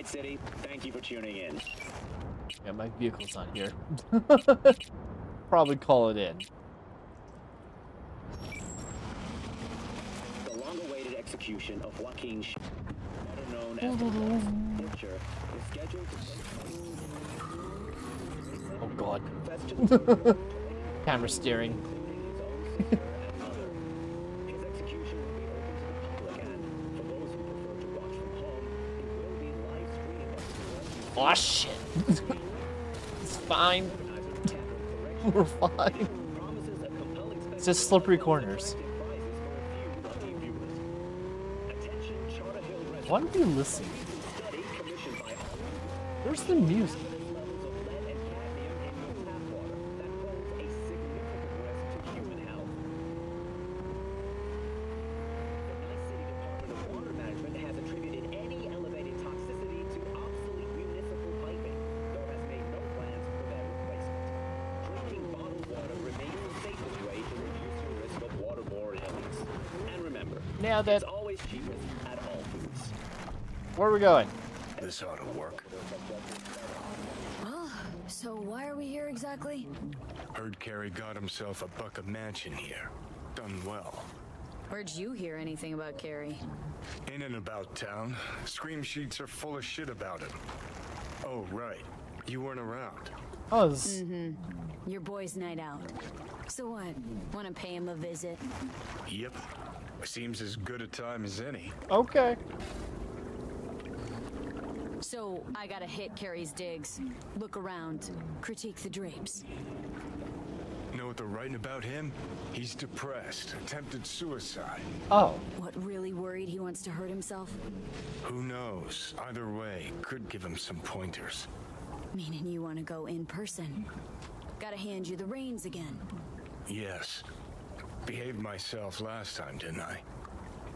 Night City. Thank you for tuning in. Yeah, my vehicle's not here. Probably call it in. The long-awaited execution of Joaquin Sh better known as the Butcher, is scheduled to Oh god. confess to the murder Camera steering. of his own sister and mother. His execution will be open to the public, and for those who prefer to watch from home, it will be Aw, shit. it's fine. We're fine. promises a compelling It's just slippery corners. Why don't for listen? few the viewers. Attention, Charter Hill residents. Why are you listening? Study commissioned by Where's the music? levels of lead and cadmium in your tap water that pose a significant risk to human health. The Night City Department of Water Management has attributed any elevated toxicity to obsolete municipal piping, though has made no plans for their replacement. Drinking bottled water remains the safest way to reduce your risk of waterborne illness. And remember, Now that it's always cheapest at all foods. where are we going? This ought to work. Oh, so why are we here exactly? Heard Kerry got himself a buck a mansion here. Done well. Where'd you hear anything about Kerry? In and about town, scream sheets are full of shit about him. Oh, right. You weren't around. Oh, this, mm-hmm. Your boy's night out. So what? Want to pay him a visit? Yep. Seems as good a time as any. okay. So I gotta hit Kerry's digs, look around, critique the drapes. Know what they're writing about him? He's depressed, attempted suicide. Oh, What really worried he wants to hurt himself? Who knows? Either way, could give him some pointers. Meaning you want to go in person. Gotta hand you the reins again. Yes. Behaved myself last time, didn't I?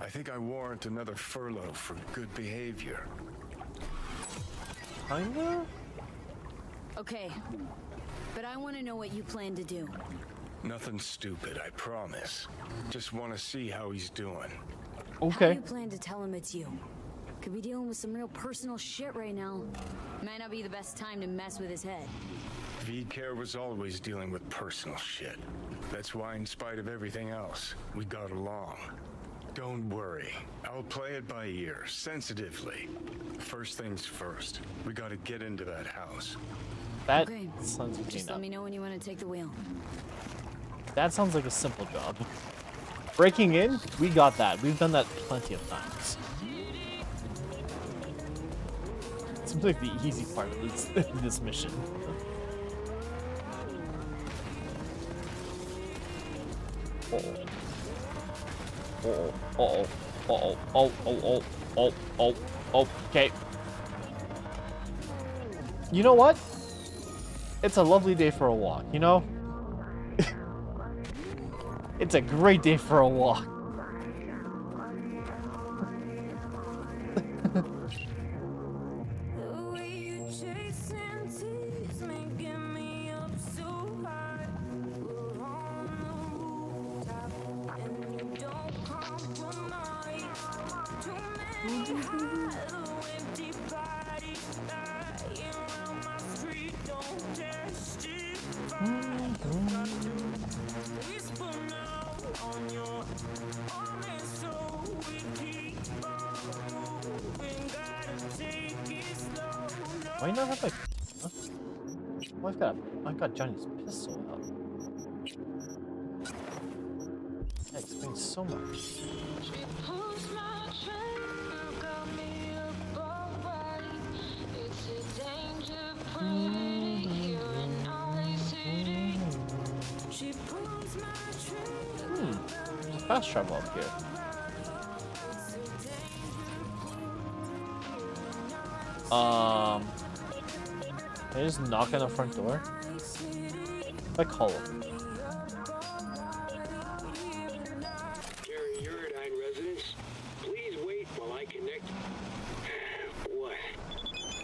I think I warrant another furlough for good behavior. Kinda. Okay. But I want to know what you plan to do. Nothing stupid, I promise. Just want to see how he's doing. Okay. How Okay. you plan to tell him it's you? Could be dealing with some real personal shit right now. Might not be the best time to mess with his head. V-Kerry was always dealing with personal shit. That's why, in spite of everything else, we got along. Don't worry. I'll play it by ear, sensitively. First things first. We gotta get into that house. That Okay. sounds okay Just now. let me know when you want to take the wheel. That sounds like a simple job. Breaking in, we got that. We've done that plenty of times. Seems like the easy part of this this mission. Uh oh. Uh oh. Uh oh. Oh oh oh oh oh. Okay. You know what? It's a lovely day for a walk. You know. It's a great day for a walk. Johnny's pistol out. That explains so much. She pulls my train, got me up alright. It's a danger parade here in Night City. She pulls my train, Hmm. Fast travel up here. Um. Can I just knock on the front door? If I call him. Kerry Eurodyne residence, please wait while I connect. What?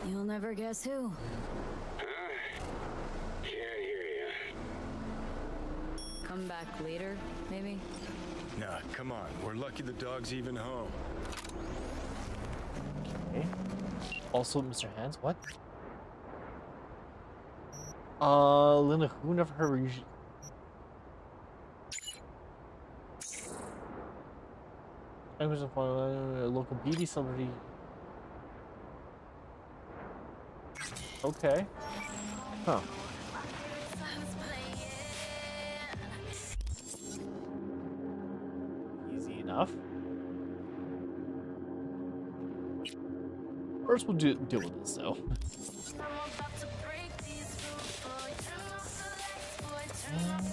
You'll never guess who. Huh? Can't hear ya. Come back later, maybe? Nah, come on. We're lucky the dog's even home. Okay. Also, Mr. Hands, what? Uh, Linda, who never heard of you? I was a uh, local beauty celebrity. Okay. Huh. Easy enough. First, we'll do, deal with this, though.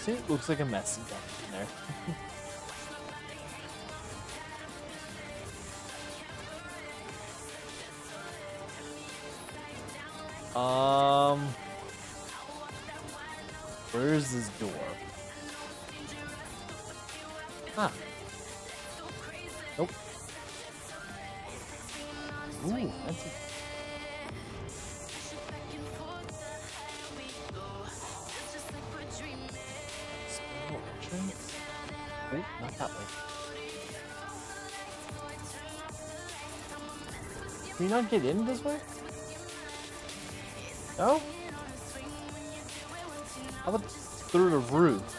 Honestly, it looks like a mess in there. um, get in this way? No? How about through the roof?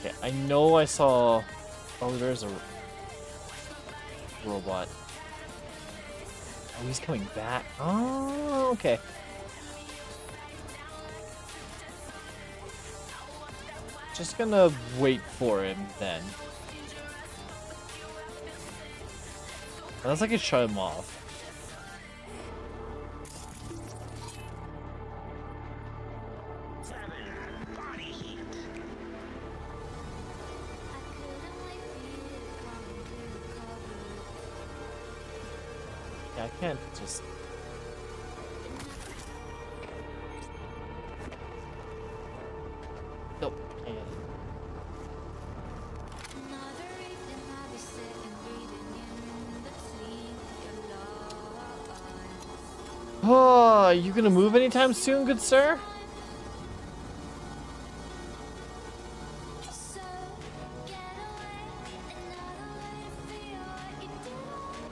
Okay, I know I saw. Oh, there's a robot. Oh, he's coming back. Oh, okay. Just gonna wait for him then. Unless I could shut him off. Anytime soon, good sir?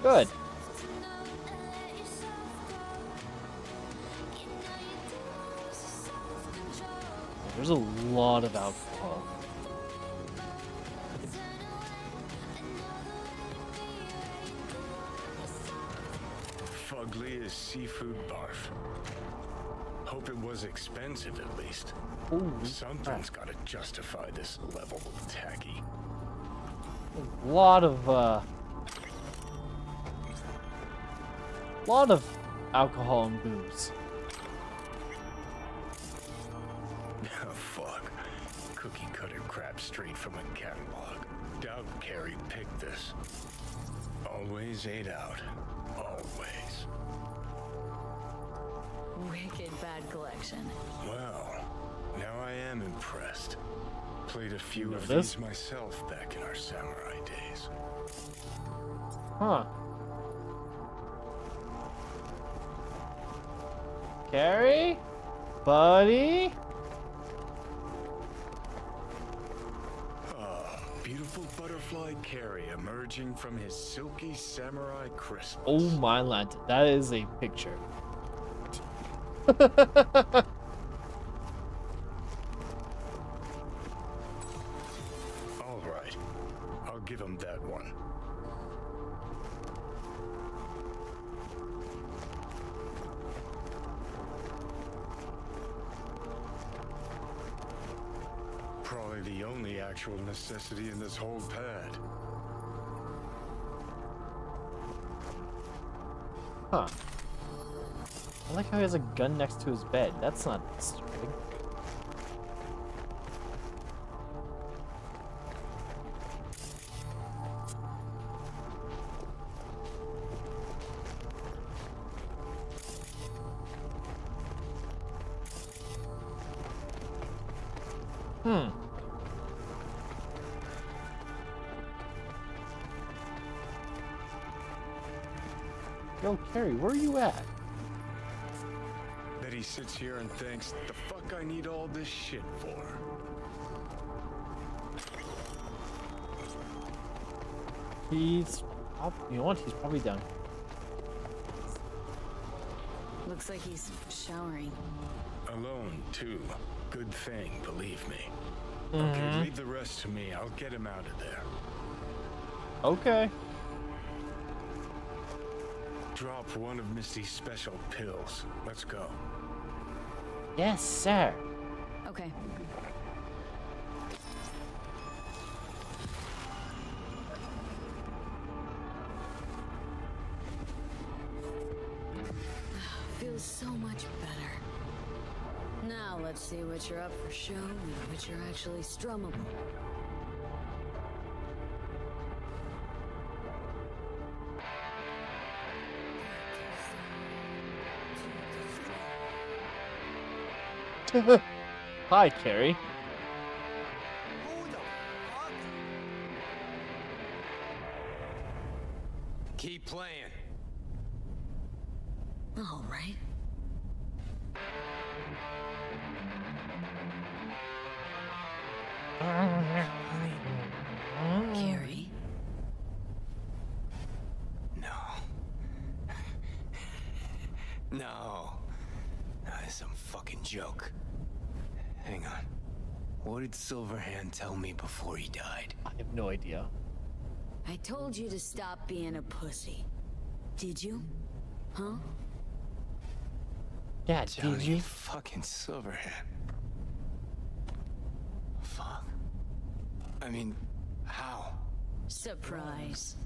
Good. There's a lot of alcohol. Fugly as seafood barf. Hope it was expensive at least. Ooh, Something's gotta justify this level of tacky. a lot of uh, lot of alcohol and booze. Oh, fuck. Cookie cutter crap straight from a catalog. Doubt Kerry picked this. Always ate out. Bad. Well, now I am impressed. Played a few of this? these myself back in our samurai days. Huh. Kerry? Buddy? Ah, beautiful butterfly Kerry emerging from his silky samurai Christmas. Oh my lantern. That is a picture. All right. I'll give him that one. Probably the only actual necessity in this whole pad. Huh. I like how he has a gun next to his bed. That's not disturbing. Hmm. Yo, Kerry, where are you at? That he sits here and thinks, the fuck I need all this shit for? He's, prob- you know what? He's probably down. Looks like he's showering. Alone, too. Good thing, believe me. Okay, mm-hmm. leave the rest to me. I'll get him out of there. Okay. Drop one of Misty's special pills. Let's go. Yes, sir. Okay. Feels so much better. Now let's see what you're up for show and you're actually strummable. Hi, Kerry. Keep playing. All right. Kerry? No. No. That is some fucking joke. Hang on. What did Silverhand tell me before he died? I have no idea. I told you to stop being a pussy. Did you? Huh? Yeah, did you? fucking Silverhand. Fuck. I mean, how? Surprise.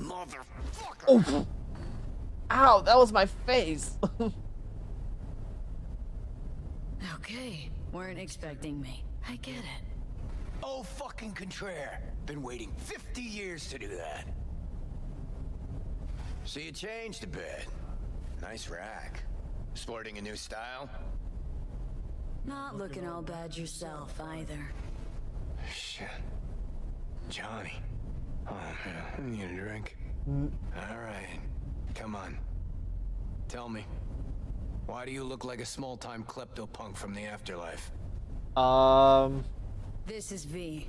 Motherfucker! Oh! Ow, that was my face. Okay, weren't expecting me. I get it. Oh, fucking contraire. Been waiting 50 years to do that. So you changed a bit. Nice rack. Sporting a new style? Not looking all bad yourself either. Shit. Johnny. Oh, man. I need a drink. Mm. All right. Come on. Tell me. Why do you look like a small-time kleptopunk from the afterlife? um, This is V.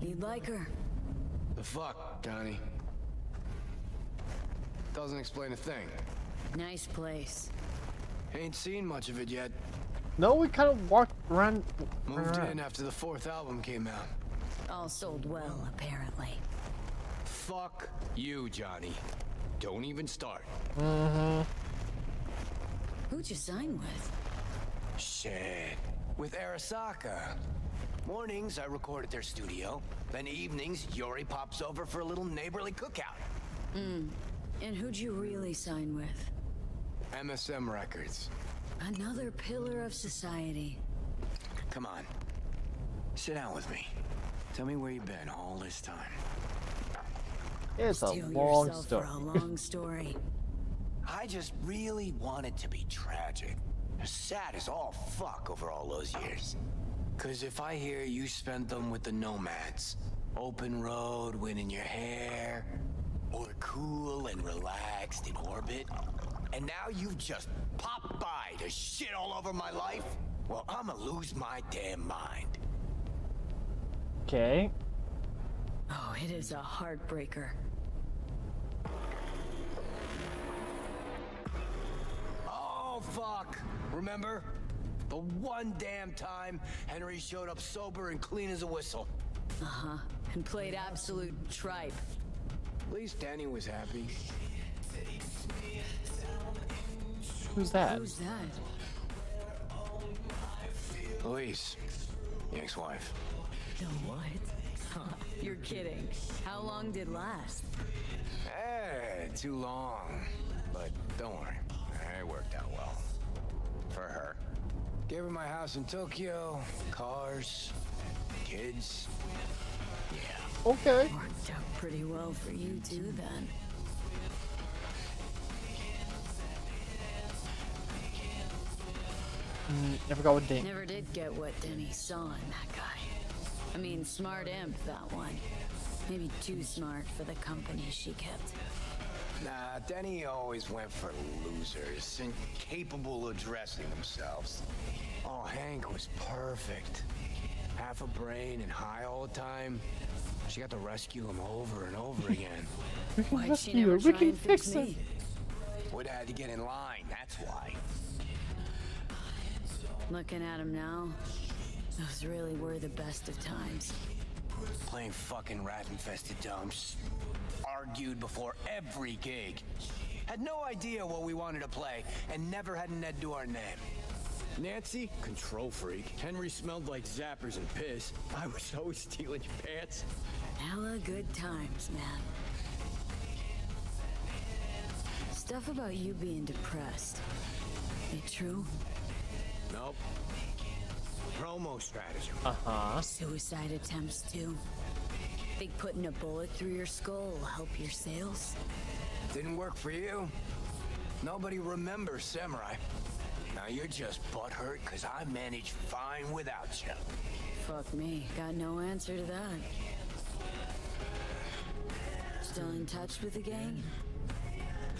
You'd like her? The fuck, Johnny? Doesn't explain a thing. Nice place. Ain't seen much of it yet. no, we kind of walked around. Moved around. in after the fourth album came out. All sold well, apparently. Fuck you, Johnny. Don't even start. Who'd you sign with? Shit. With Arasaka. Mornings, I record at their studio. Then evenings, Yori pops over for a little neighborly cookout. Hmm. And who'd you really sign with? MSM Records. Another pillar of society. Come on. Sit down with me. Tell me where you've been all this time. It's a Steal long story. a long story. I just really want it to be tragic. Sad as all fuck over all those years. Cause if I hear you spent them with the nomads, open road, wind in your hair, or cool and relaxed in orbit, and now you've just popped by to shit all over my life, well, I'ma lose my damn mind. Okay. Oh, it is a heartbreaker. Oh, fuck. Remember? The one damn time Henry showed up sober and clean as a whistle. Uh-huh. And played absolute tripe. At least Danny was happy. Who's that? Who's that? Elise, the ex-wife. The what? Huh, you're kidding. How long did last? Eh, too long. But don't worry, alright? It worked out well. For her. Gave her my house in Tokyo, cars, kids. Yeah. Okay. Worked out pretty well for you too, then. Mm, never got with Dane. Never did get what Denny saw in that guy. I mean, smart imp, that one. Maybe too smart for the company she kept. Nah, Denny always went for losers, incapable of dressing themselves. Oh, Hank was perfect. Half a brain and high all the time. She got to rescue him over and over again. Why'd she never We try can and fix fix me? Would have had to get in line, that's why. Looking at him now, those really were the best of times. Playing fucking rat-infested dumps. Argued before every gig. Had no idea what we wanted to play, and never had an Ed do our name. Nancy, control freak. Henry smelled like zappers and piss. I was always stealing your pants. Hella good times, man. Stuff about you being depressed. It true? Nope. Promo strategy. Uh huh. Suicide attempts too. Think putting a bullet through your skull will help your sales? Didn't work for you. Nobody remembers Samurai. Now you're just butthurt because I managed fine without you. Fuck me, got no answer to that. Still in touch with the gang?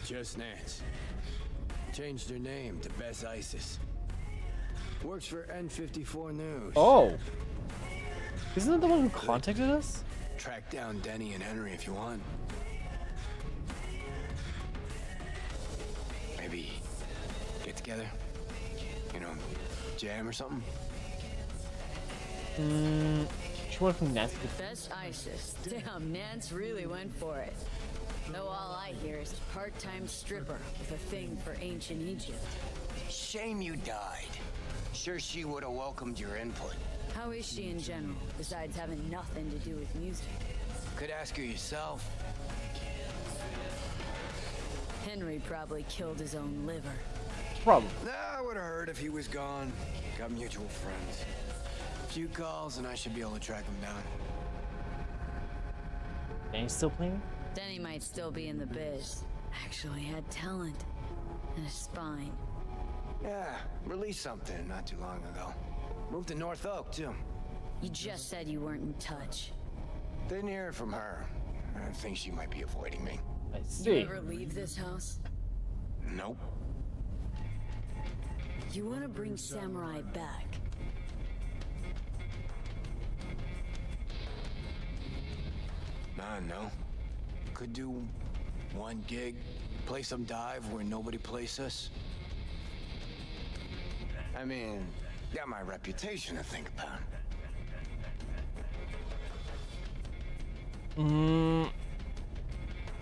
Just Nance. Changed her name to Bes Isis. Works for N54 News. Oh. Isn't that the one who contacted us? Track down Denny and Henry if you want. Maybe get together? You know, jam or something? Mm, she went from Nancy to Bes Isis. Damn, Nance really went for it. Though all I hear is part-time stripper with a thing for ancient Egypt. Shame you died. Sure she would have welcomed your input. How is she in general, besides having nothing to do with music? Could ask her yourself. Henry probably killed his own liver. Probably. Nah, I would have heard if he was gone. Got mutual friends. A Few calls and I should be able to track him down. And he's still playing? Denny might still be in the biz. Actually had talent. And a spine. Yeah, released something not too long ago. Moved to North Oak, too. You just said you weren't in touch. Didn't hear from her. I think she might be avoiding me. I You see. ever leave this house? Nope. You want to bring Samurai back. Nah, no. Could do one gig, play some dive where nobody plays us. I mean, got my reputation to think about. Mm,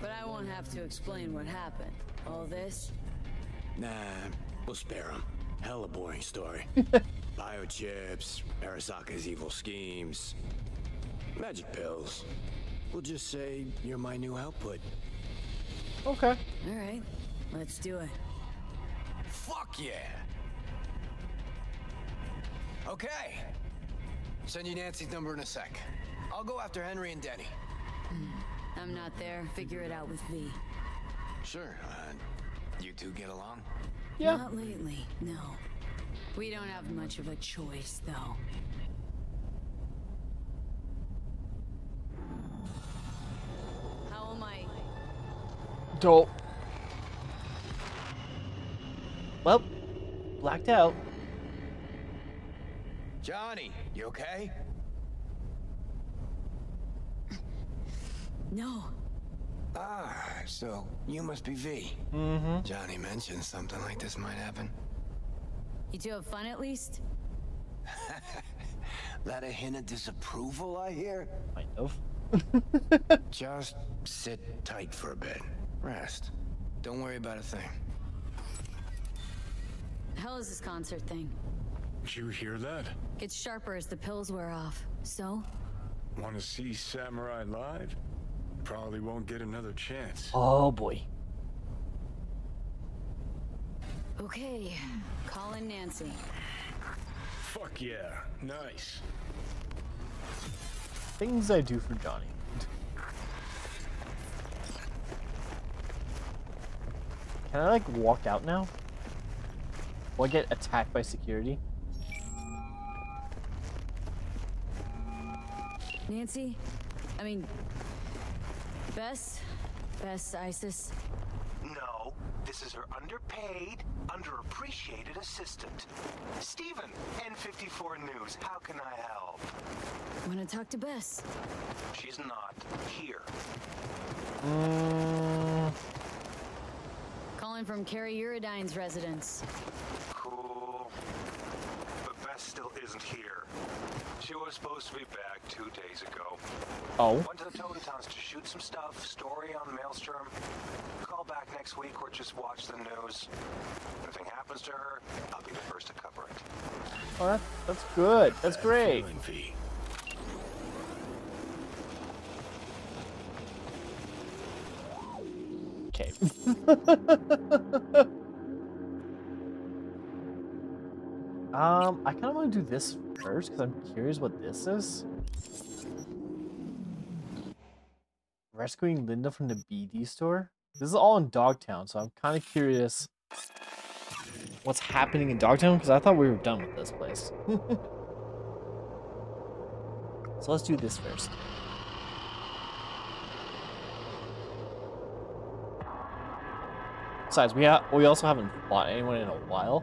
But I won't have to explain what happened. All this? Nah, we'll spare him. Hella boring story. Biochips, Arasaka's evil schemes, magic pills. We'll just say you're my new output. okay. All right, let's do it. Fuck yeah! Okay. Send you Nancy's number in a sec. I'll go after Henry and Denny. I'm not there. Figure it out with V. Sure. Uh, you two get along? Yeah. Not lately, no. We don't have much of a choice, though. How am I? Dope. Well, blacked out. Johnny, you okay? No. Ah, so you must be V. Mm-hmm. Johnny mentioned something like this might happen. You two have fun at least? That a hint of disapproval, I hear? Kind of. Just sit tight for a bit. Rest. Don't worry about a thing. Hell is this concert thing? Did you hear that? Gets sharper as the pills wear off. So? Want to see Samurai live? Probably won't get another chance. Oh boy. Okay, calling Nancy. Fuck yeah. Nice. Things I do for Johnny. Can I like walk out now? Will I get attacked by security? Nancy? I mean, Bes? Bes Isis? No, this is her underpaid, underappreciated assistant. Steven, N54 News, how can I help? Wanna talk to Bes? She's not here. Mm, Calling from Kerry Eurodyne's residence. Cool. But Bes still isn't here. She was supposed to be back two days ago. oh, Went to the Totentanz to shoot some stuff, story on Maelstrom. Call back next week or just watch the news. If anything happens to her, I'll be the first to cover it. oh that, that's good. That's great. Okay. um, I kind of want to do this first because I'm curious what this is. Rescuing Linda from the BD store. This is all in Dogtown, so I'm kind of curious what's happening in Dogtown because I thought we were done with this place. so let's do this first. Besides, we ha- we also haven't fought anyone in a while,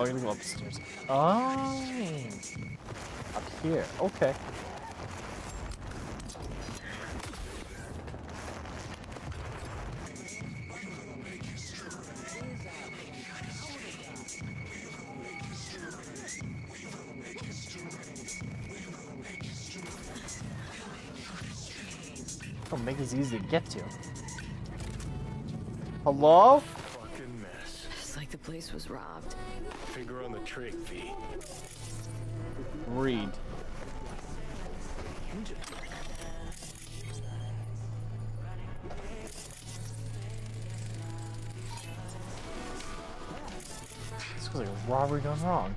Oh, you're gonna go upstairs. Oh, up here. Okay. Oh, make this easy to get to. Hello? Place was robbed. Figure on the trick, V. Read. This was like a robbery gone wrong.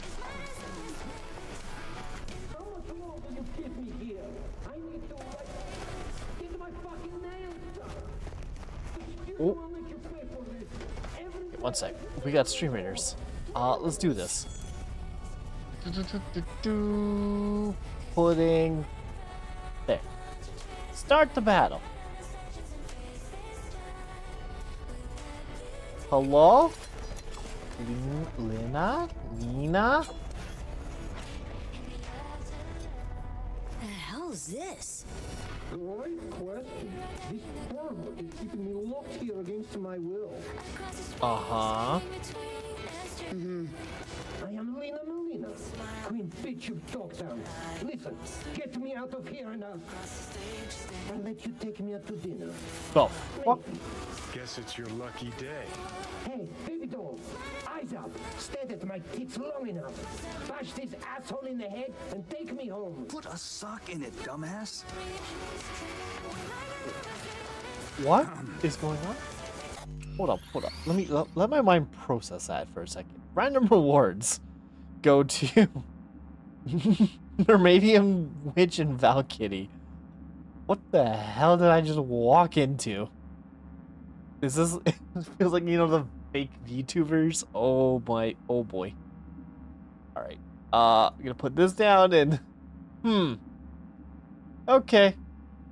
We got stream raiders. Uh, let's do this. Do-do-do-do-do. Pudding. There. Start the battle. Hello? Lin- Lina? Lina? The hell's this? Great question. This is keeping me locked here against my will. Uh-huh. Mm-hmm. I am Lina Malina, Queen Bitch of Dogtown. Listen, get me out of here and I'll, I'll let you take me out to dinner. Go. Fuck. Guess it's your lucky day. Hey, baby doll, eyes up. Stand at my tits long enough. Bash this asshole in the head and take me home. Put a sock in it, dumbass. What is going on? Hold up, hold up. Let me let, let my mind process that for a second. Random rewards go to Mermadium Witch and Val Kitty. What the hell did I just walk into? Is this feels like you know the fake VTubers? Oh my oh boy. Alright. Uh I'm gonna put this down and hmm. Okay.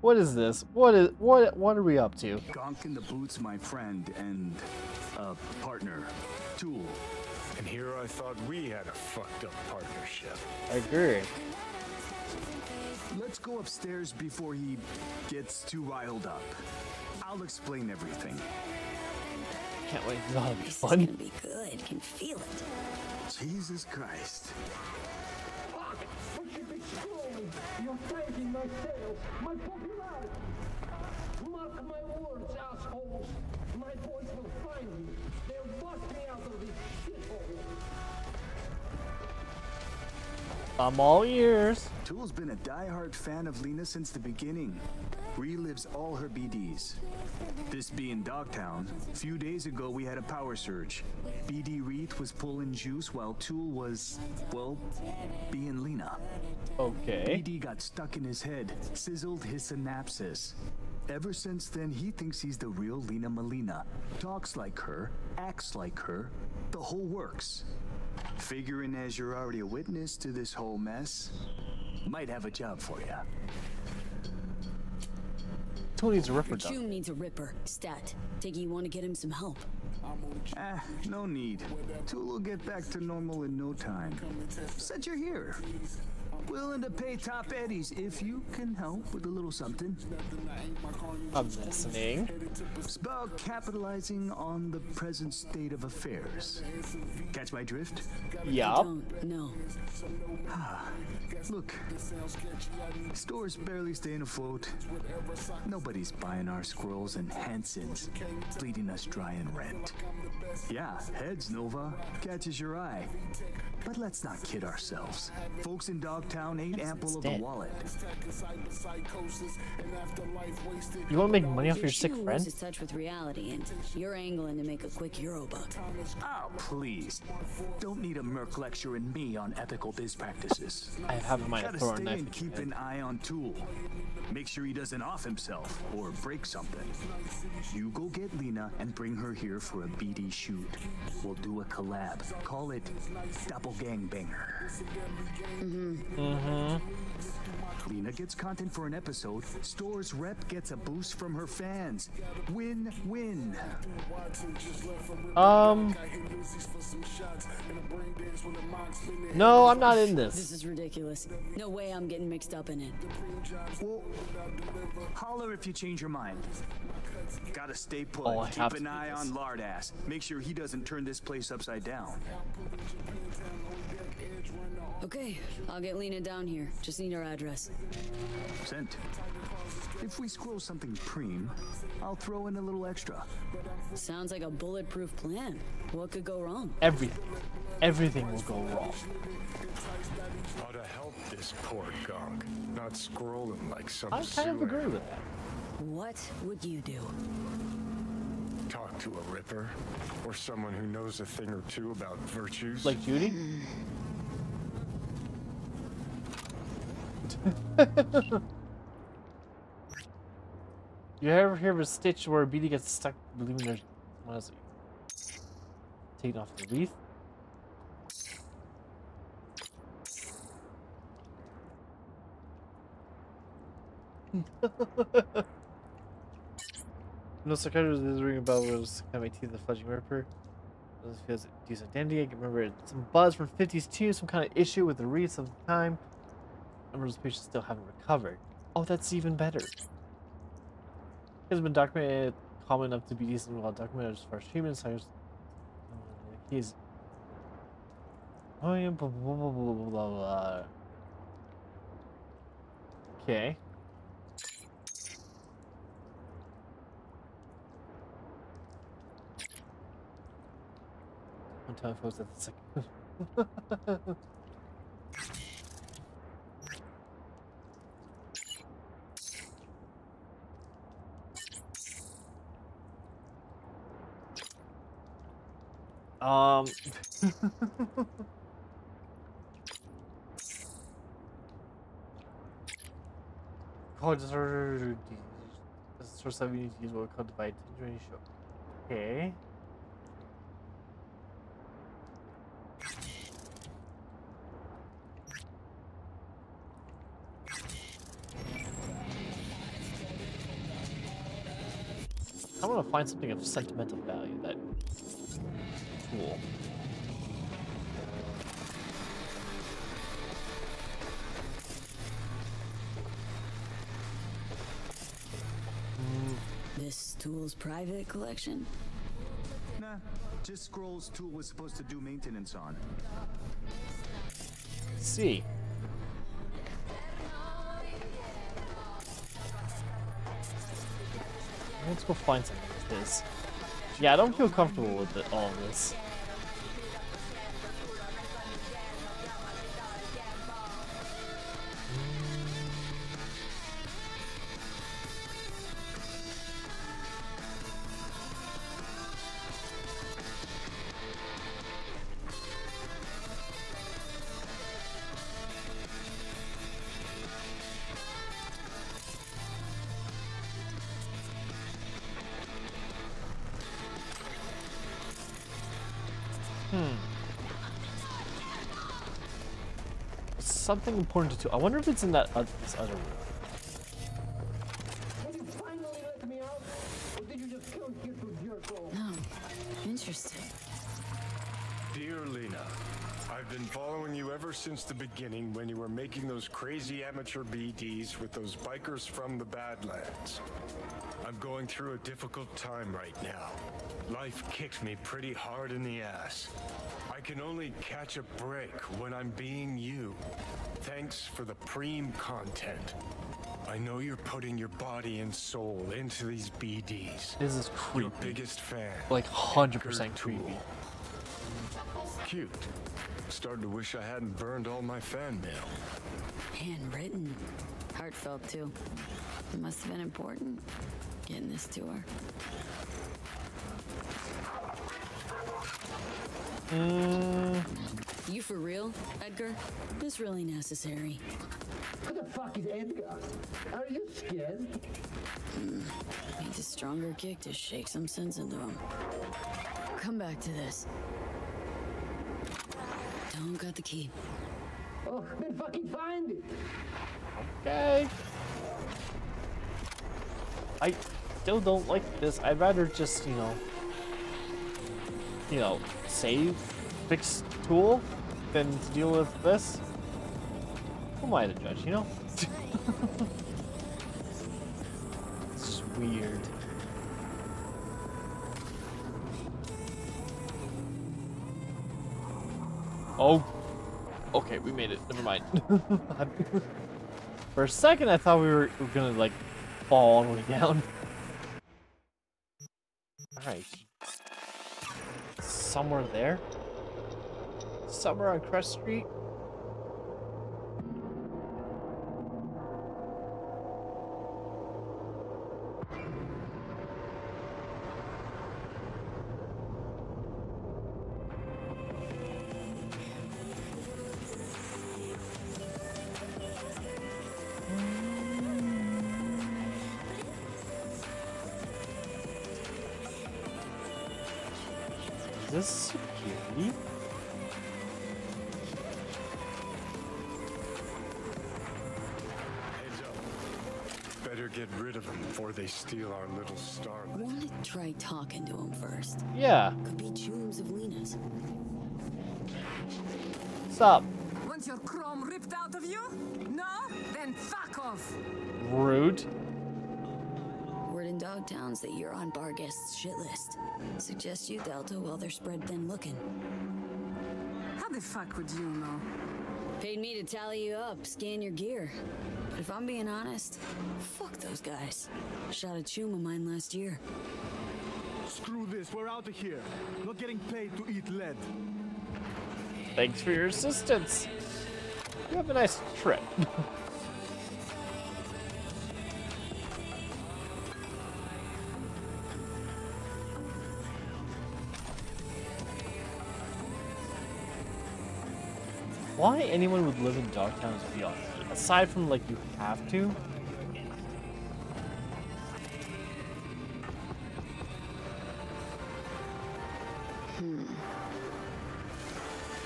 What is this? What is what what are we up to? Gonk in the Boots, my friend and uh, partner, tool. And here I thought we had a fucked up partnership. I agree. let's go upstairs before he gets too riled up. I'll explain everything. Can't wait. This ought to be fun. This is gonna be good. Can feel it. Jesus Christ. You're tanking my sales, my popularity. Mark my words, assholes. My boys will find me. They'll bust me out of this shithole. I'm all ears. Tool's been a diehard fan of Lina since the beginning. Relives all her BDs. This being Dogtown, few days ago we had a power surge. BD Wreath was pulling juice while Tool was, well, being Lina. Okay. BD got stuck in his head, sizzled his synapses. Ever since then, he thinks he's the real Lina Malina. Talks like her, acts like her, the whole works. Figuring as you're already a witness to this whole mess, might have a job for you. Tool needs a ripper done. June needs a ripper. Stat. Take you want to get him some help. Ah, no need. Tool will get back to normal in no time. Said you're here. Willing to pay top eddies if you can help with a little something. I'm listening. It's about capitalizing on the present state of affairs. Catch my drift? Yup. Don't. No. Ah, look, store's barely staying afloat. Nobody's buying our squirrels and Hansons, bleeding us dry in rent. Yeah, heads, Nova, catches your eye. But let's not kid ourselves. Folks in Dogtown ain't ample of a dead. wallet. You want to make money off your sick friend? loses touch with reality, and you're angling to make a quick euro buck. Oh, ah, please. Don't need a Merc in me on ethical biz practices. I have in mind to Gotta a stay knife. and keep an eye on Tool. Make sure he doesn't off himself or break something. You go get Lina and bring her here for a BD shoot. We'll do a collab. Call it Double Gangbanger. Mm-hmm. Hmm. Mm-hmm. Lina gets content for an episode. Store's rep gets a boost from her fans. Win win. Um. No, I'm not in This this. is ridiculous. No way I'm getting mixed up in it. Well, holler if you change your mind. Gotta stay put. Oh, Keep an eye this. on Lardass. Make sure he doesn't turn this place upside down. Okay, I'll get Lina down here. Just need her address. Sent. If we squirrel something preem, I'll throw in a little extra. Sounds like a bulletproof plan. What could go wrong? Everything. Everything will go wrong. Ought to help this poor gunk, not scrolling like some I kind of sewer. agree with that. What would you do? Talk to a ripper, or someone who knows a thing or two about virtues. Like Judy? you ever hear of a stitch where a BD gets stuck believing there's it? Taking off the wreath? no psychiatrist is ringing a bell was kind of my teeth the fledgling ripper. This feels Dude's dandy. I can remember some buzz from 50s too, some kind of issue with the wreaths of the time. Number of patients still haven't recovered. Oh, that's even better. It has been documented common enough to be decent well documented as far as treatment science. Uh, he's. Oh yeah, blah blah blah blah blah blah. Okay. One time folks at the second. Um. Disorder. Source of we need to use what we call divide ratio. Okay. I want to find something of sentimental value that cool. This tool's private collection? Nah, just scrolls tool was supposed to do maintenance on. See. Let's go find something with this. Yeah, I don't feel comfortable with it, all of this. Something important to do. I wonder if it's in that uh, this other room. The beginning when you were making those crazy amateur BDs with those bikers from the Badlands. I'm going through a difficult time right now. Life kicked me pretty hard in the ass. I can only catch a break when I'm being you. Thanks for the preem content. I know you're putting your body and soul into these BDs. This is creepy. Your biggest fan. Like 100% creepy. Tool. Cute. Starting to wish I hadn't burned all my fan mail. Handwritten. Heartfelt, too. It must have been important getting this to her. Uh. You for real, Edgar? This really necessary. Who the fuck is Edgar? Are you scared? Needs a stronger kick to shake some sense into him. Come back to this. Don't got the key. Oh, then fucking find it. Okay. I still don't like this. I'd rather just, you know, you know, save, fix tool than to deal with this. Who am I to judge, you know? it's just weird. Oh. Okay, we made it. Never mind. For a second, I thought we were, we were gonna like fall all the way down. All right. Somewhere there. Somewhere on Crest Street. Stop. Want your chrome ripped out of you? No? Then fuck off! Rude. Word in Dogtowns that you're on Barghest's shit list. Suggest you Delta while they're spread thin looking. How the fuck would you know? Paid me to tally you up, scan your gear. But if I'm being honest, fuck those guys. Shot a choom of mine last year. Screw this, we're out of here. Not getting paid to eat lead. Thanks for your assistance. You have a nice trip. Why anyone would live in Dogtown is beyond me. Aside from like you have to.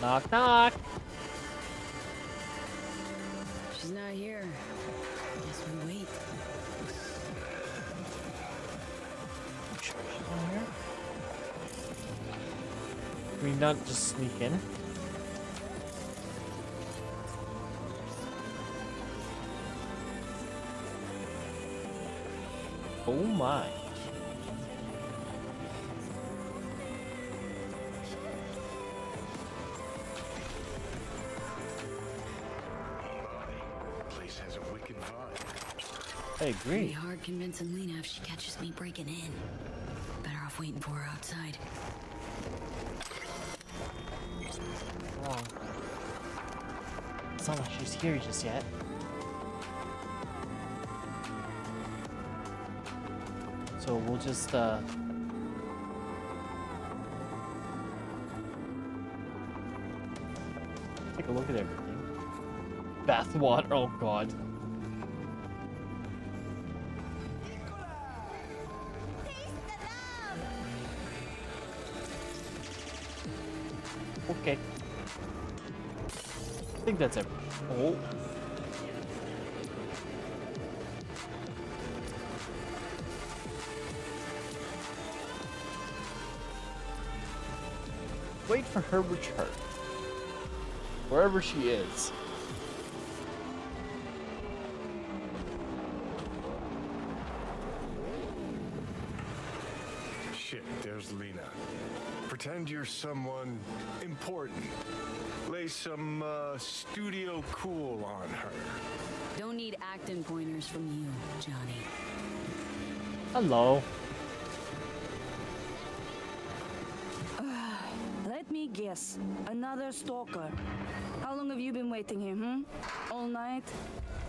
Knock knock. She's not here. Guess we wait. We not just sneak in? Oh my. Vibe. I Pretty agree. hard convincing Lina if she catches me breaking in. Better off waiting for her outside. Wrong. It's not like she's here just yet. So we'll just uh take a look at everything. Bath water, oh god. That's everything. Oh. Wait for her return. Wherever she is. Shit, there's Lina. Pretend you're someone important. Lay some uh, studio cool on her. Don't need acting pointers from you, Johnny. Hello. Let me guess. Another stalker. How long have you been waiting here, hmm? All night?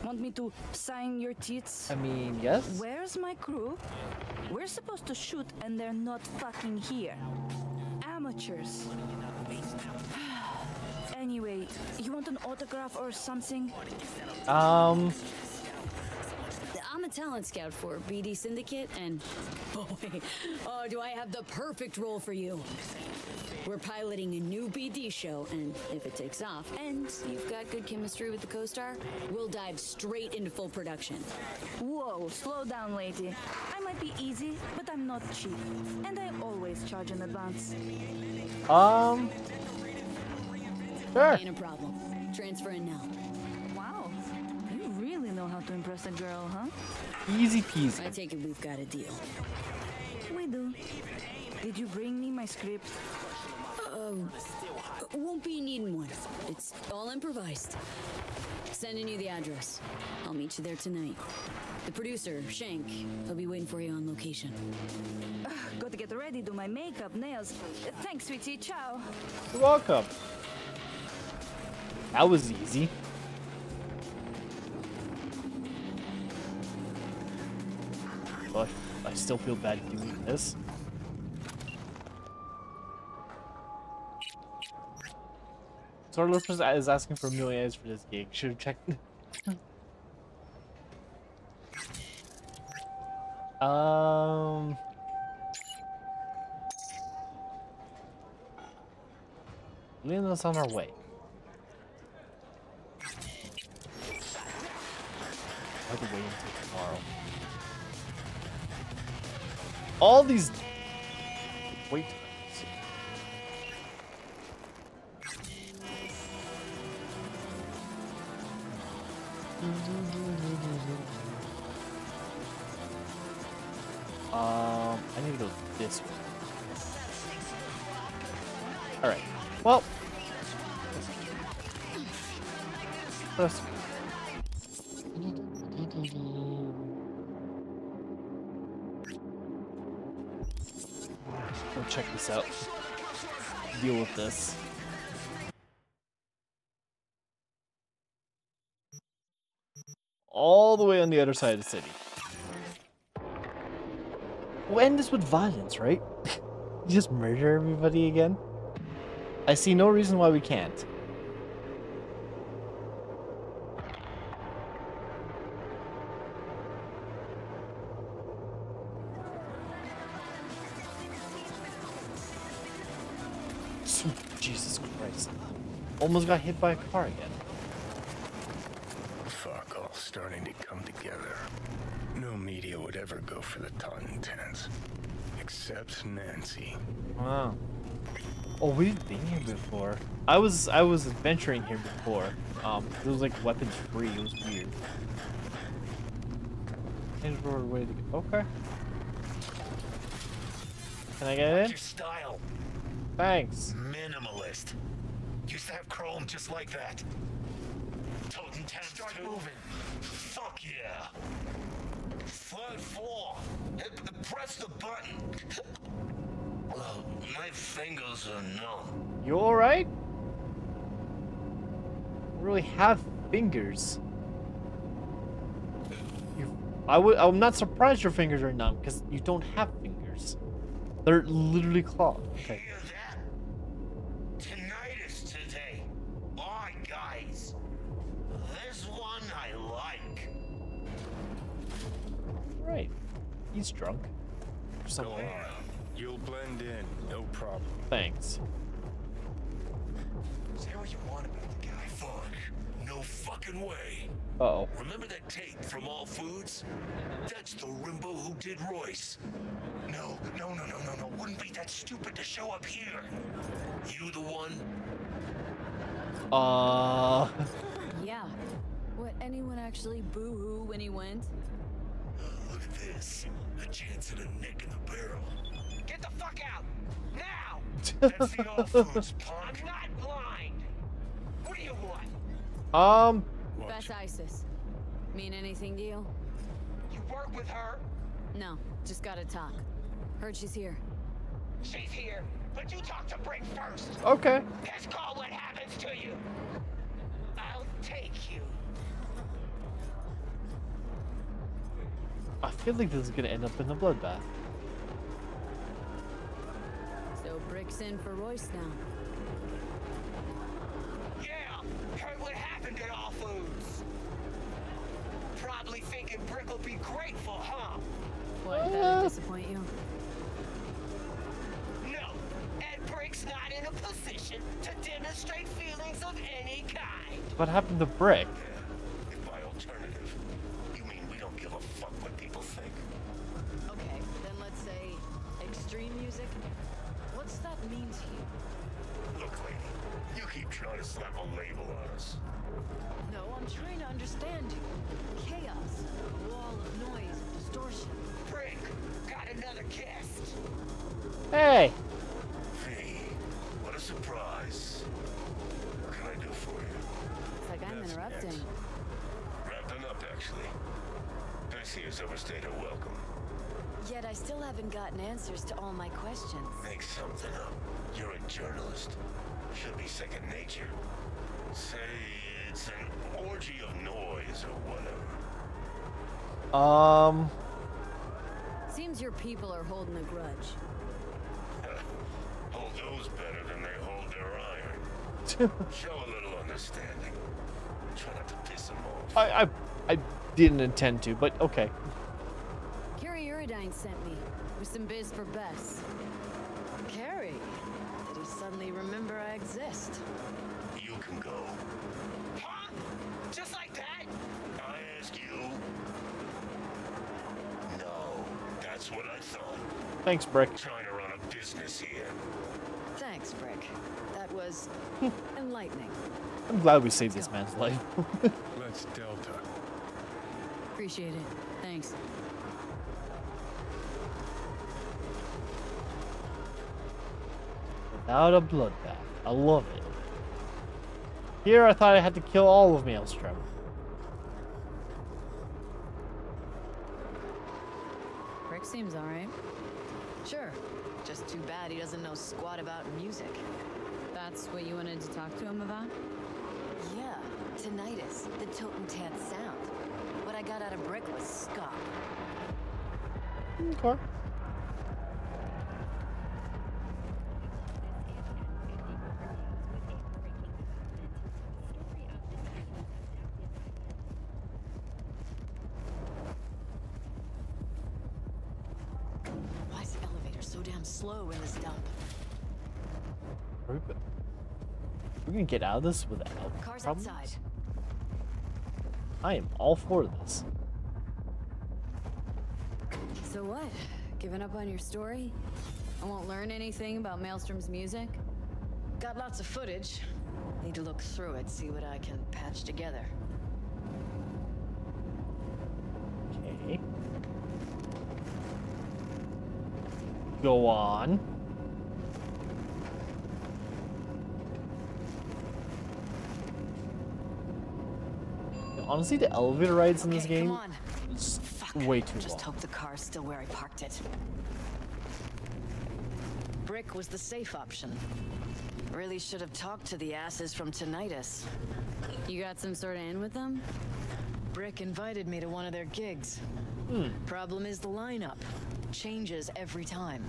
Want me to sign your tits? I mean, yes. Where's my crew? We're supposed to shoot and they're not fucking here. Amateurs. Anyway, you want an autograph or something? Um, I'm a talent scout for BD Syndicate, and boy, oh, do I have the perfect role for you. We're piloting a new BD show, and if it takes off, and you've got good chemistry with the co-star, we'll dive straight into full production. Whoa, slow down, lady. I might be easy, but I'm not cheap. And I always charge in advance. um, sure. Ain't a problem. Transfer in now. Wow, you really know how to impress a girl, huh? Easy peasy. I take it we've got a deal. We do. Did you bring me my script? Um, won't be needing one. It's all improvised. Sending you the address. I'll meet you there tonight. The producer, Shank, he'll be waiting for you on location. Got to get ready, do my makeup, nails. Uh, Thanks, sweetie. Ciao. You're welcome. That was easy. But I still feel bad doing this. Our is asking for a million ads for this gig. Should have checked. um. Lina's on our way. Have to wait until tomorrow. All these wait. Um, I need to go this way. All right. Well, let's this out. Deal with this. All the way on the other side of the city. We'll end this with violence, right? just murder everybody again? I see no reason why we can't. Jesus Christ. Almost got hit by a car again. Fuck, all starting to come together. No media would ever go for the Taunton tenants. Except Nancy. Wow. Oh, we've been here before. I was I was adventuring here before. Um, it was like weapons free. It was weird. Change road way to go. Okay. Can I get in? Your in? style. Thanks. Minimalist. Used to have chrome just like that. Totentanz Start moving. Fuck yeah. Third floor. Press the button. Well, my fingers are numb. You alright? Really have fingers. You, I would. I'm not surprised your fingers are numb because you don't have fingers. They're literally clawed. Okay. He's drunk. Or Go on. You'll blend in, no problem. Thanks. Say what you want about the guy. Fuck. No fucking way. Uh oh. Remember that tape from All Foods? That's the Rimbo who did Royce. No, no, no, no, no, no. Wouldn't be that stupid to show up here. You the one? Uh. Yeah. What, anyone actually boo-hoo when he went? Look at this. A chance at a nick in the barrel. Get the fuck out! Now! That's the All Foods punk. I'm not blind! What do you want? Um. Bes Isis. Mean anything to you? You work with her? No, just gotta talk. Heard she's here. She's here, but you talk to Brick first. Okay. That's call what happens to you. I'll take you. I feel like this is gonna end up in the bloodbath. So Brick's in for Royce now. Yeah, heard what happened at All Foods. Probably thinking Brick will be grateful, huh? What, that'll uh. disappoint you? No, Ed Brick's not in a position to demonstrate feelings of any kind. What happened to Brick? Keep trying to label us. No, I'm trying to understand you. Chaos, a wall of noise, distortion. Brick, got another guest. Hey. Hey, what a surprise. What can I do for you? It's like I'm That's interrupting. next. Wrapping up, actually. This here's overstayed her welcome. Yet I still haven't gotten answers to all my questions. Make something up. You're a journalist. Should be second nature. Say it's an orgy of noise or whatever. Um. Seems your people are holding a grudge. hold those better than they hold their iron. Show a little understanding. Try not to piss them off. I I I didn't intend to, but okay. Kerry Eurodyne sent me with some biz for Bes. Kerry, did he suddenly remember I exist? You can go. Huh? Just like that? I ask you. No, that's what I thought. Thanks, Brick. Trying to run a business here. Thanks, Brick. That was enlightening. I'm glad we saved this man's life. Let's Delta. Appreciate it. Thanks. Without a bloodbath. I love it. Here I thought I had to kill all of Maelstrom. Brick seems alright. Sure. Just too bad he doesn't know squat about music. That's what you wanted to talk to him about? Yeah, tinnitus, the Totentanz sound. What I got out of Brick was ska. Okay. We're go- we can get out of this without Cars problems. outside. I am all for this. So what? Giving up on your story? I won't learn anything about Maelstrom's music? Got lots of footage. Need to look through it, see what I can patch together. Okay. Go on. Honestly, the elevator rides in this Okay, game come on. is way too Just long. hope the car's still where I parked it. Brick was the safe option. Really should have talked to the asses from Tinnitus. You got some sort of in with them? Brick invited me to one of their gigs. Hmm. Problem is the lineup. Changes every time.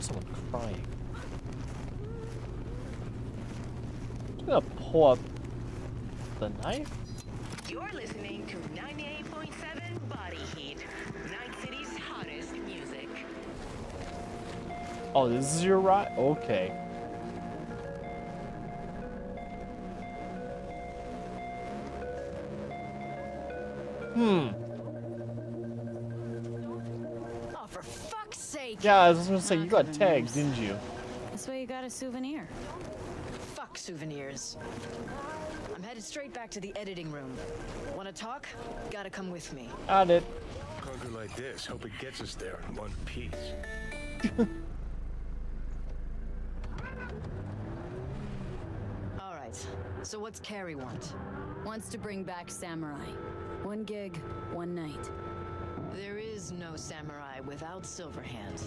Heard someone crying. I'm gonna pull up the knife. You're listening to 98.7 Body Heat, Night City's hottest music. Oh, this is your ride? Okay. Hmm. Yeah, I was gonna say, you got tagged, didn't you? This way you got a souvenir. Fuck souvenirs. I'm headed straight back to the editing room. Wanna talk? Gotta come with me. Got it. Clunker like this, hope it gets us there in one piece. Alright, so what's Kerry want? Wants to bring back Samurai. One gig, one night. There is no samurai without Silverhand.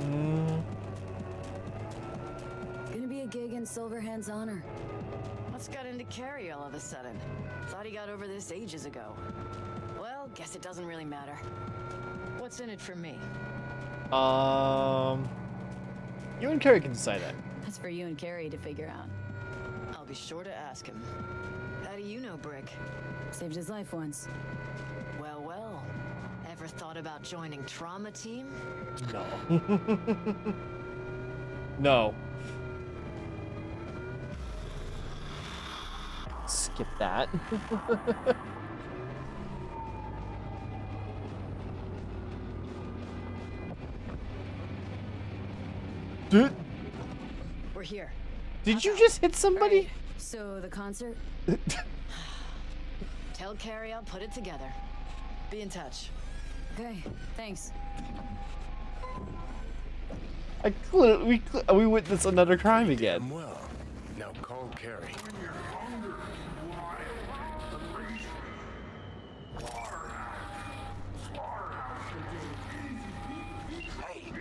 Mm, Gonna be a gig in Silverhand's honor. What's got into Kerry all of a sudden? Thought he got over this ages ago. Well, guess it doesn't really matter. What's in it for me? um, you and Kerry can decide that. That's for you and Kerry to figure out. I'll be sure to ask him. How do you know Brick? Saved his life once. Well, well. Ever thought about joining Trauma Team? No. no. Skip that. Dude, We're here. did you just hit somebody? So the concert? Tell Kerry I'll put it together. Be in touch. Okay, thanks. I clearly, we, cle- we witnessed another crime again. Well, now call Kerry. Hey,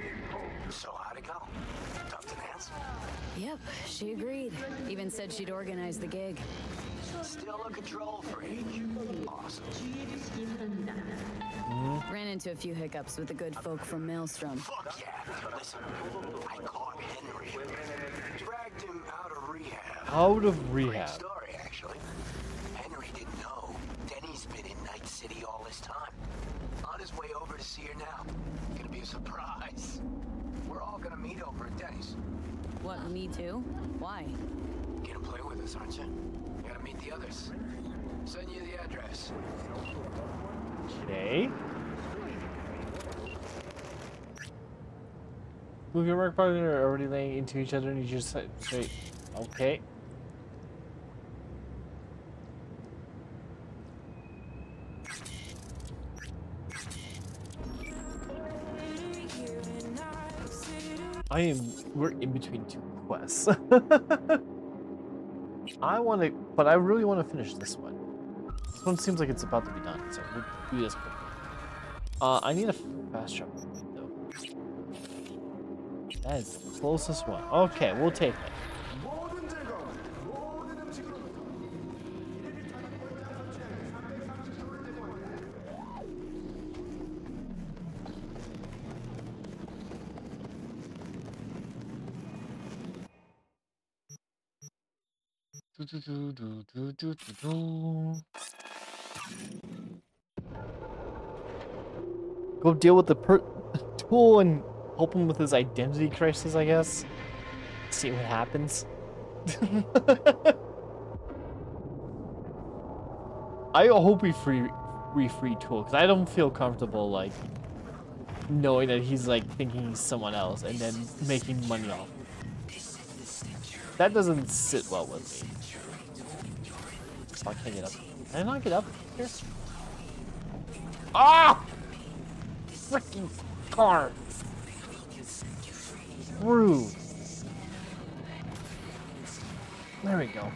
so how'd it go? Tough to dance? Yep, she agreed. Even said she'd organize the gig. Still a control freak. Awesome. Ran into a few hiccups with the good folk from Maelstrom. Fuck yeah. Listen, I caught Henry. Dragged him out of rehab. Out of Great rehab. story, actually. Henry didn't know. Denny's been in Night City all this time. On his way over to see her now. Gonna be a surprise. We're all gonna meet over at Denny's. What, me too? Why? Gonna play with us, aren't you? Meet the others. Send you the address. Okay. Move your work partner are already laying into each other and you just say, say okay. I am, we're in between two quests. I want to, but I really want to finish this one. This one seems like it's about to be done, so we'll do this quickly. Uh, I need a fast travel window. That is the closest one. Okay, we'll take it. Do, do, do, do, do, do, do. Go deal with the per tool and help him with his identity crisis, I guess. See what happens. I hope we free we free tool because I don't feel comfortable like knowing that he's like thinking he's someone else and then making money off. That doesn't sit well with me. Oh, I can't get up. Can I not get up here? Ah! Freaking car! through. There we go.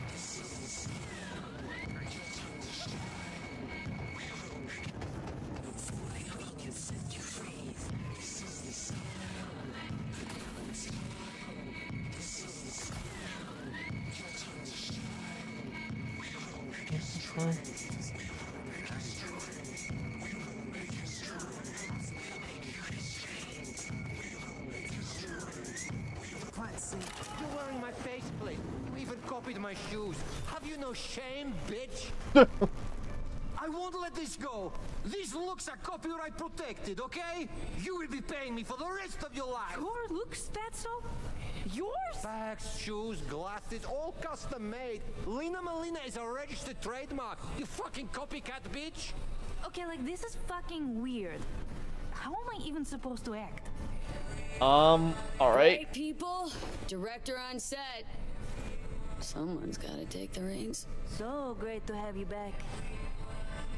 I won't let this go. These looks are copyright protected, okay? You will be paying me for the rest of your life. Your looks, Fatso? Yours? Bags, shoes, glasses, all custom made. Lina Malina is a registered trademark. You fucking copycat bitch. Okay, like this is fucking weird. How am I even supposed to act? Um, alright. Hey, people. Director on set. Someone's got to take the reins. So great to have you back.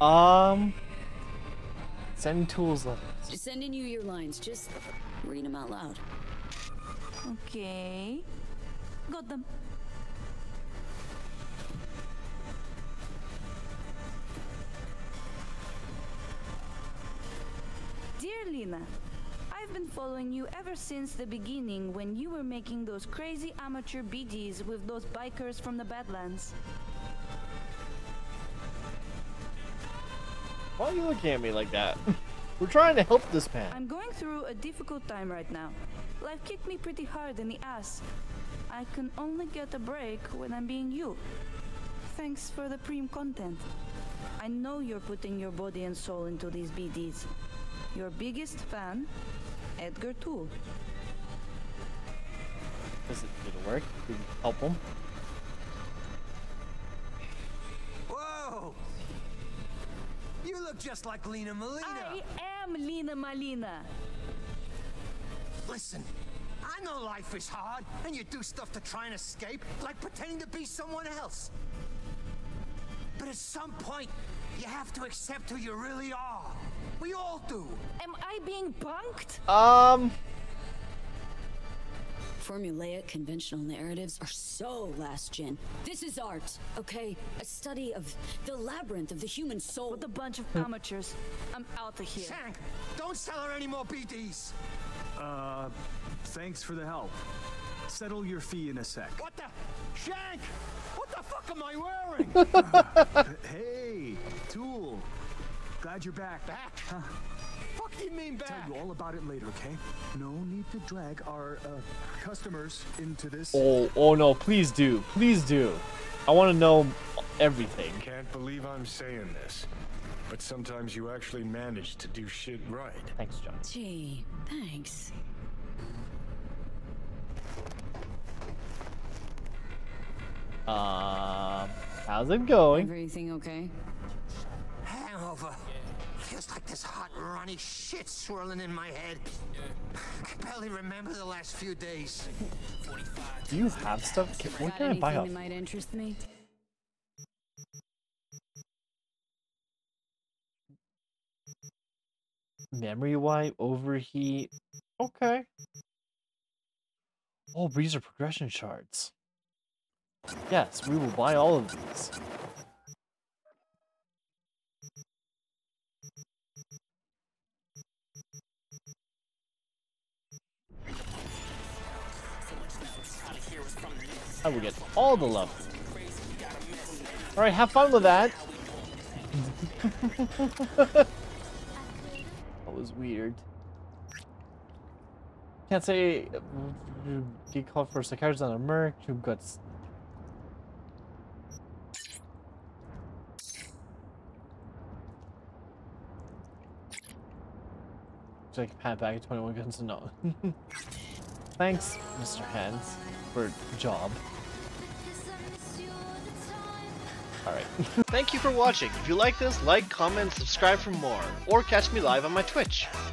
Um, send tools levels. Sending you your lines. Just read them out loud. Okay. Got them. Dear Lina, I've been following you ever since the beginning when you were making those crazy amateur BDs with those bikers from the Badlands. Why are you looking at me like that? We're trying to help this man. I'm going through a difficult time right now. Life kicked me pretty hard in the ass. I can only get a break when I'm being you. Thanks for the preem content. I know you're putting your body and soul into these BDs. Your biggest fan, Edgar too. Does it did it work? Did it help him? Whoa! You look just like Lina Malina. I am Lina Malina. Listen, I know life is hard, and you do stuff to try and escape, like pretending to be someone else. But at some point, you have to accept who you really are. We all do. Am I being punked? Um, Formulaic conventional narratives are so last gen. This is art, okay? A study of the labyrinth of the human soul. With a bunch of amateurs. I'm out of here. Shank, don't sell her any more BDs. Uh, thanks for the help. Settle your fee in a sec. What the? Shank! What the fuck am I wearing? hey, Tool. Glad you're back. Back? fuck do you mean back? Tell you all about it later, okay? No need to drag our uh, customers into this. oh, oh no, please do. Please do. I want to know everything. Can't believe I'm saying this, but sometimes you actually manage to do shit right. Thanks, John. Gee, thanks. Um, how's it going? Everything okay? Hangover. Feels like this hot, runny shit swirling in my head. I can barely remember the last few days. Do you have stuff? Can, what can I buy off? might interest me? Memory wipe, overheat. Okay. Oh, these are progression shards. Yes, we will buy all of these. I will get all the love. Alright, have fun with that. that was weird. Can't say uh, get called for psychiatrist on a merc. You got. So pat back 21 guns and no. Thanks, Mr. Hands, for the job. Alright. Thank you for watching. If you like this, like, comment, subscribe for more, or catch me live on my Twitch.